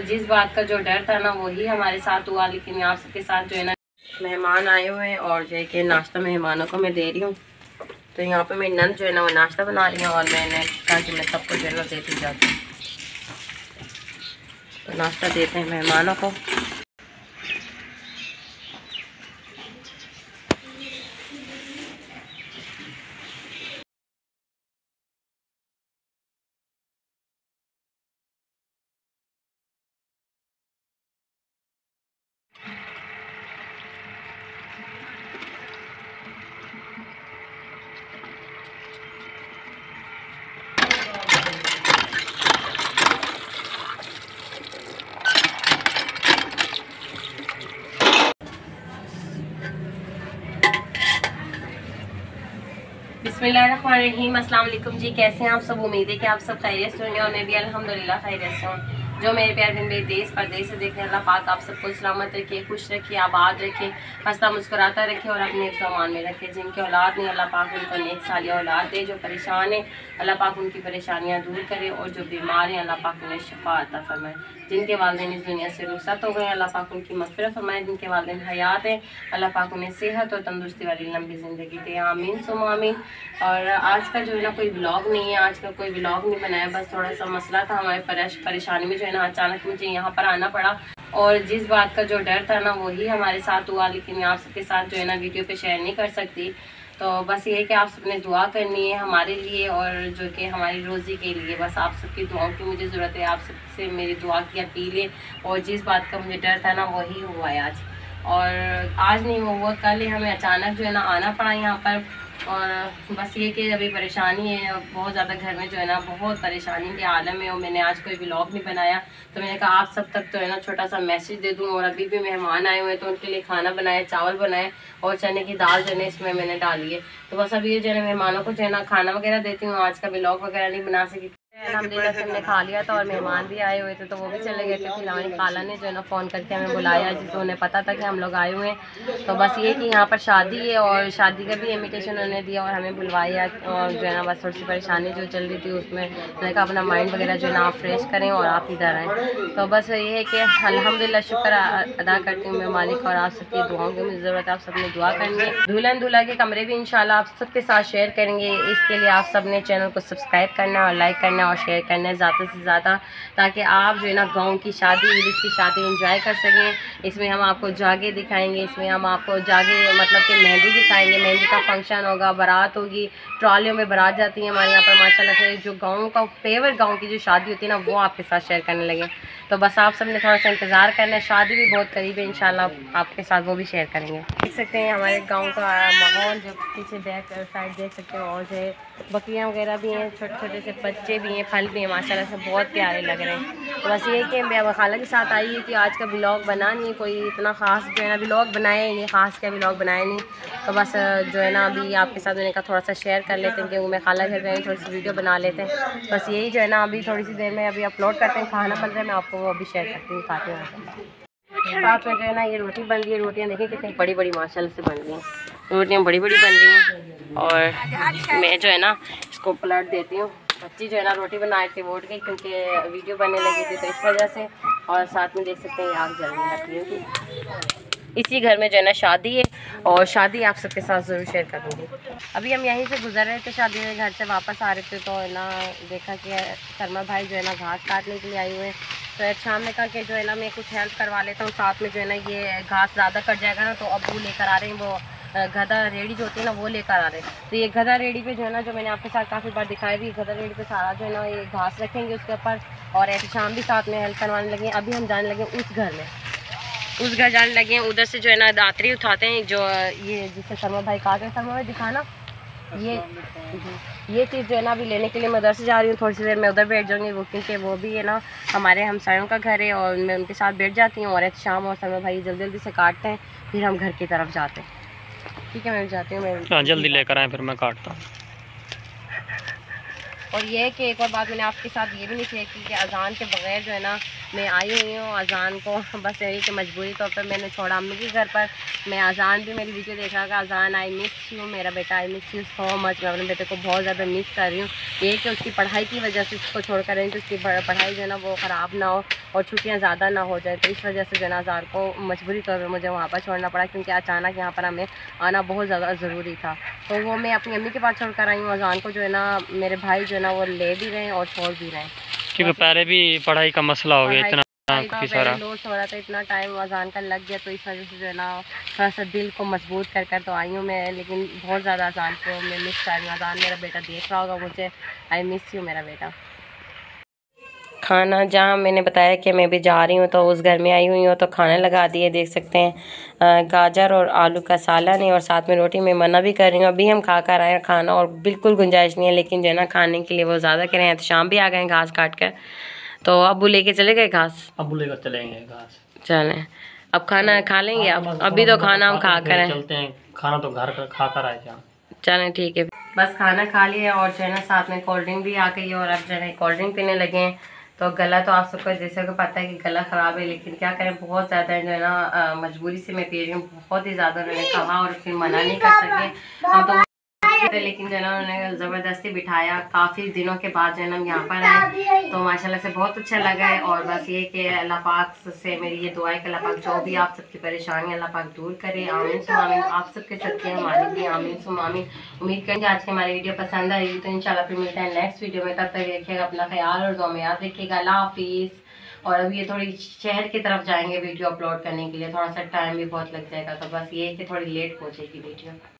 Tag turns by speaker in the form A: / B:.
A: जिस बात का जो डर था ना, वही हमारे साथ हुआ। लेकिन आप सबके साथ जो है ना, मेहमान आए हुए हैं और जो है कि नाश्ता मेहमानों को मैं दे रही हूँ। तो यहाँ पे मेरी नंद जो है ना, वो नाश्ता बना रही हूँ और मैंने कहा कि मैं सबको जो है ना देती जाती हूँ। तो नाश्ता देते हैं मेहमानों को। अस्सलाम वालेकुम जी, कैसे हैं आप सब? उम्मीद है कि आप सब खैरियत से होंगे और मैं भी अल्हम्दुलिल्लाह खैरियत से हूँ। जो मेरे प्यार बहन मेरे देश, परदेश से देख अल्लाह पाक आप सबको सलामत रखिए खुश रखिए आबाद रखे, हंसता मुस्कुराता रखे और अपने सामान में रखे, जिनके औलाद नहीं, अल्लाह पाक उनको नेक साली औलाद दे, जो परेशान है, अल्लाह पाक उनकी परेशानियाँ दूर करे और जो बीमार हैं, अल्लाह पाक उन्हें शफा आता फरमाए। जिनके वालदे इस दुनिया से रुखसत हो गए अल्लाह पाक उनकी मफफरत फरमाए। जिनके वालदेन हयात हैं, अल्लाह पाक उन्हें सेहत और तंदुरुस्ती वाली लंबी ज़िंदगी दे। आमीन सुम आमीन। और आज का जो है ना, कोई ब्लॉग नहीं है, आज का कोई ब्लॉग नहीं बनाया, बस थोड़ा सा मसला था, हमारे परेशानी में जो है ना, अचानक मुझे यहाँ पर आना पड़ा। और जिस बात का जो डर था ना, वही हमारे साथ हुआ, लेकिन मैं आप सबके साथ जो है ना, वीडियो पे शेयर नहीं कर सकती। तो बस ये कि आप सबने दुआ करनी है हमारे लिए और जो कि हमारी रोज़ी के लिए। बस आप सबकी दुआओं की मुझे ज़रूरत है। आप सबसे मेरी दुआ की अपील है और जिस बात का मुझे डर था ना, वही हुआ है आज। और आज नहीं हुआ, कल ही हमें अचानक जो है ना, आना पड़ा यहाँ पर। और बस ये कि अभी परेशानी है बहुत ज़्यादा घर में जो है ना बहुत परेशानी के आलम है। और मैंने आज कोई ब्लॉग नहीं बनाया। तो मैंने कहा आप सब तक तो है ना छोटा सा मैसेज दे दूँ और अभी भी मेहमान आए हुए हैं तो उनके लिए खाना बनाए, चावल बनाए और चने की दाल जो है इसमें मैंने डाली है। तो बस अभी ये जो है मेहमानों को जो है ना खाना वगैरह देती हूँ। आज का ब्लॉग वगैरह नहीं बना सकी। अलहमदिल्ला हमने खा लिया था और मेहमान भी आए हुए थे तो वो भी चले गए थे हमारी खाला ने जो है ना फ़ोन करके हमें बुलाया जिससे उन्हें पता था कि हम लोग आए हुए हैं। तो बस ये कि यहाँ पर शादी है और शादी का भी इन्विटेशन उन्होंने दिया और हमें बुलवाया और जो है ना बस थोड़ी सी परेशानी जो चल रही थी उसमें मैंने कहा अपना माइंड वगैरह जो है ना आप फ्रेश करें और आप इधर आएँ। तो बस ये है कि अलहमदिल्ला शुक्र अदा करती हूँ मैं मालिक और आप सबकी दुआओं की मुझे ज़रूरत है आप सबने दुआ करनी है। दुल्हन दूल्हा के कमरे भी इन आप सबके साथ शेयर करेंगे। इसके लिए आप सबने चैनल को सब्सक्राइब करना और लाइक करना और शेयर करना है ज़्यादा से ज़्यादा, ताकि आप जो है ना गाँव की शादी ईद की शादी इंजॉय कर सकें। इसमें हम आपको जागे दिखाएँगे, इसमें हम आपको जागे मतलब कि मेहंदी दिखाएँगे। मेहंदी का फ़ंक्शन होगा, बारात होगी, ट्रॉलियों में बारात जाती है हमारे यहाँ पर, माशाल्लाह से। जो गाँव का फेवर गाँव की जो शादी होती है ना, वो आपके साथ शेयर करने लगे। तो बस आप सबने थोड़ा सा इंतज़ार करना है। शादी भी बहुत करीब है इन आपके साथ वो भी शेयर करेंगे। देख सकते हैं हमारे गाँव का माहौल, जो पीछे बैक साइड देख सकते हैं और जो है, बकरियाँ वगैरह भी हैं छोटे छोटे से बच्चे भी हैं। फल भी हैं, माशाल्लाह से बहुत प्यारे लग रहे हैं। तो बस ये कि मैं खाला के साथ आई है कि आज का ब्लॉग बना नहीं कोई इतना ख़ास जो है ना ब्लॉग बनाया ही नहीं, ख़ास का ब्लॉग बनाए नहीं। तो बस जो है ना अभी आपके साथ मैंने कहा थोड़ा सा शेयर कर लेते हैं क्योंकि मैं खाला घर गए थोड़ी सी वीडियो बना लेते हैं। बस यही जो है ना अभी थोड़ी सी देर में अभी अपलोड करते हैं, खाना बन रहा है, मैं आपको वो अभी शेयर करती हूँ, खाते हैं। साथ में जो है ना ये रोटी बन रही है, रोटियाँ देखें कितनी बड़ी बड़ी माशाल्लाह से बन रही हैं। रोटियाँ बड़ी बड़ी बन रही हैं और मैं जो है ना इसको पलट देती हूँ। बच्ची जो है ना रोटी बना रही थी वो उठ गई क्योंकि वीडियो बनने लगी थी तो इस वजह से और साथ में देख सकते हैं आग जलने लगी की इसी घर में जो है ना शादी है और शादी आप सबके साथ ज़रूर शेयर करूँगी अभी हम यहीं से गुजर रहे थे शादी में घर से वापस आ रहे थे तो है ना देखा कि शर्मा भाई जो है ना घास काटने के लिए आए हुए हैं। तो शाम ने कहा कि जो है ना मैं कुछ हेल्प करवा लेता हूँ, साथ में जो है ना ये घास ज़्यादा कट जाएगा ना तो अब वो लेकर आ रहे हैं वो गधा रेडी जो होती है ना, वो लेकर आ रहे हैं। तो ये गधा रेडी पे जो है ना, जो मैंने आपके साथ काफ़ी बार दिखाया भी, गधा रेडी पे सारा जो है ना, ये घास रखेंगे उसके ऊपर और ऐसे शाम भी साथ में हेल्प करवाने लगे अभी हम जाने लगे उस घर में। उस घर जाने लगे हैं, उधर से जो है ना, दातरी उठाते हैं, जो, ये जिससे शर्मा भाई कहा गए शर्मा भाई दिखाना ये ये चीज़ जो है ना, अभी लेने के लिए मैं उधर से जा रही हूँ, थोड़ी सी देर में उधर बैठ जाऊँगी, वो क्योंकि वो भी है ना, हमारे हमसायों का घर है और मैं उनके साथ बैठ जाती हूँ और शाम और शर्मा भाई जल्दी जल्दी से काटते हैं, फिर हम घर की तरफ़ जाते हैं। ठीक है मैं जाती हूँ मैं
B: हाँ जल्दी लेकर आए फिर मैं काटता हूँ।
A: और ये है कि एक और बात मैंने आपके साथ ये भी नहीं शेयर की कि अजान के बगैर जो है ना मैं आई हुई हूँ अजान को। बस यही कि मजबूरी तौर पर मैंने छोड़ा अम्मी के घर पर। मैं अजान भी मेरी वीडियो देख रहा था, अजान आई मिस यू मेरा बेटा I miss you so much मैं अपने बेटे को बहुत ज़्यादा मिस कर रही हूँ। ये कि उसकी पढ़ाई की वजह से उसको छोड़ कर रही तो उसकी पढ़ाई जो है ना वो ख़राब ना हो और छुट्टियाँ ज़्यादा ना हो जाए। तो इस वजह से जो है अजार को मजबूरी तौर पर मुझे वहाँ पर छोड़ना पड़ा क्योंकि अचानक यहाँ पर हमें आना बहुत ज़्यादा ज़रूरी था। तो वो मैं अपनी अम्मी के पास छोड़ कर आई हूँ। अजान को जो है ना मेरे भाई जो है ना वो ले भी रहे हैं और छोड़ भी रहे। हैं
B: क्योंकि पहले भी पढ़ाई का मसला हो गया इतना सारा।
A: लोड हो रहा था इतना टाइम अजान का लग गया तो इस वजह से जो है ना थोड़ा सा दिल को मज़बूत कर कर तो आई हूँ मैं लेकिन बहुत ज़्यादा अजान को मैं मिस कर रही हूँ। अजान मेरा बेटा देख रहा होगा मुझे आई मिस यू मेरा बेटा। खाना जहाँ मैंने बताया कि मैं भी जा रही हूँ तो उस घर में आई हुई हूँ तो खाना लगा दिए देख सकते हैं। गाजर और आलू का सालन है और साथ में रोटी मैं मना भी कर रही हूँ। अभी हम खा कर आए हैं खाना और बिल्कुल गुंजाइश नहीं है लेकिन जो है ना खाने के लिए वो ज़्यादा कह रहे हैं तो शाम भी आ गए घास काट कर। तो अबू लेके चले गए घास?
B: अबू लेकर चलेंगे घास।
A: चलें। अब खाना खा लेंगे अब अभी तो खाना हम खा कर आए।
B: चलते हैं। खाना तो घर खा कर आए
A: चलें ठीक है। बस खाना खा लिया और जो है ना साथ में कोल्ड ड्रिंक भी आ गई है और अब जो है कोल्ड ड्रिंक पीने लगे हैं। तो गला तो आप सबको जैसे को पता है कि गला ख़राब है लेकिन क्या करें बहुत ज़्यादा जो है ना मजबूरी से मैं पी रही हूँ बहुत ही ज़्यादा उन्होंने कहा और फिर मना नहीं कर सके। हम तो थे, लेकिन जो ना, उन्होंने ज़बरदस्ती बिठाया। काफ़ी दिनों के बाद जो है ना, हम यहाँ पर आए। तो माशाल्लाह से बहुत अच्छा लगा है। और बस ये कि अल्लाह पाक से मेरी ये दुआ है कि अल्लाह पाक जो भी आप सबकी परेशानी अल्लाह पाक दूर करे। आमीन सुम आमीन आप सबके सदके हमारे भी आमीन सुम आमीन उम्मीद करेंगे आज की हमारी वीडियो पसंद आएगी तो इंशाल्लाह फिर मिलते हैं नेक्स्ट वीडियो में। तब तक रखिएगा अपना ख्याल और दुआ में याद रखिएगा। अल्लाह हाफिज़। और अभी ये थोड़ी शहर की तरफ़ जाएँगे वीडियो अपलोड करने के लिए। थोड़ा सा टाइम भी बहुत लग जाएगा। तो बस ये कि थोड़ी लेट पहुँचेगी वीडियो।